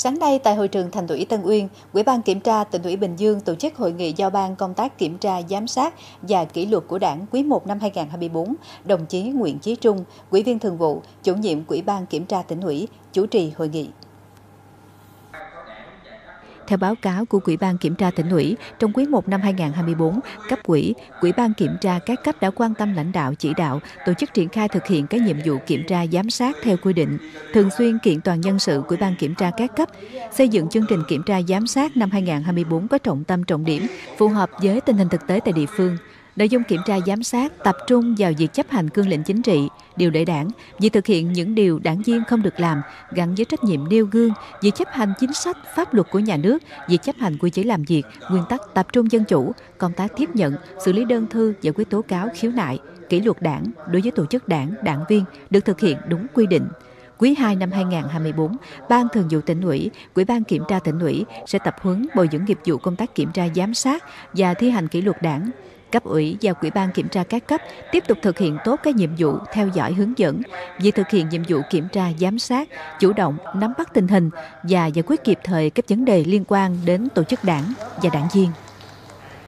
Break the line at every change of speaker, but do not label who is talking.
Sáng nay tại hội trường Thành ủy Tân Uyên, Ủy ban Kiểm tra tỉnh ủy Bình Dương tổ chức hội nghị giao ban công tác kiểm tra giám sát và kỷ luật của Đảng quý 1 năm 2024. Đồng chí Nguyễn Chí Trung, Ủy viên Thường vụ, chủ nhiệm Ủy ban Kiểm tra tỉnh ủy, chủ trì hội nghị. Theo báo cáo của Ủy ban Kiểm tra tỉnh ủy, trong quý 1 năm 2024, cấp ủy, Ủy ban Kiểm tra các cấp đã quan tâm lãnh đạo chỉ đạo, tổ chức triển khai thực hiện các nhiệm vụ kiểm tra giám sát theo quy định, thường xuyên kiện toàn nhân sự của ban kiểm tra các cấp, xây dựng chương trình kiểm tra giám sát năm 2024 có trọng tâm trọng điểm, phù hợp với tình hình thực tế tại địa phương, Nội dung kiểm tra giám sát tập trung vào việc chấp hành cương lĩnh chính trị, điều lệ đảng, việc thực hiện những điều đảng viên không được làm gắn với trách nhiệm nêu gương, việc chấp hành chính sách, pháp luật của nhà nước, việc chấp hành quy chế làm việc, nguyên tắc tập trung dân chủ, công tác tiếp nhận, xử lý đơn thư, giải quyết tố cáo, khiếu nại, kỷ luật đảng đối với tổ chức đảng, đảng viên được thực hiện đúng quy định. Quý 2 năm 2024, Ban Thường vụ tỉnh ủy, Ủy ban Kiểm tra tỉnh ủy sẽ tập huấn bồi dưỡng nghiệp vụ công tác kiểm tra giám sát và thi hành kỷ luật đảng, cấp ủy và quỹ ban kiểm tra các cấp tiếp tục thực hiện tốt các nhiệm vụ theo dõi hướng dẫn. Việc thực hiện nhiệm vụ kiểm tra, giám sát, chủ động nắm bắt tình hình và giải quyết kịp thời các vấn đề liên quan đến tổ chức đảng và đảng viên.